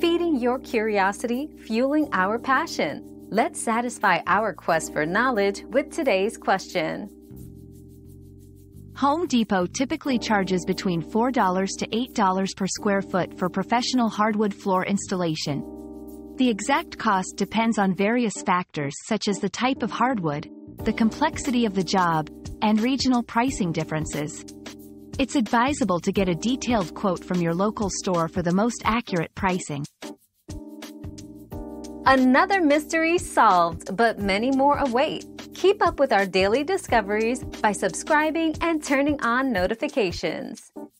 feeding your curiosity, fueling our passion. Let's satisfy our quest for knowledge with today's question. Home Depot typically charges between $4 to $8 per square foot for professional hardwood floor installation. The exact cost depends on various factors such as the type of hardwood, the complexity of the job, and regional pricing differences. It's advisable to get a detailed quote from your local store for the most accurate pricing. Another mystery solved, but many more await. Keep up with our daily discoveries by subscribing and turning on notifications.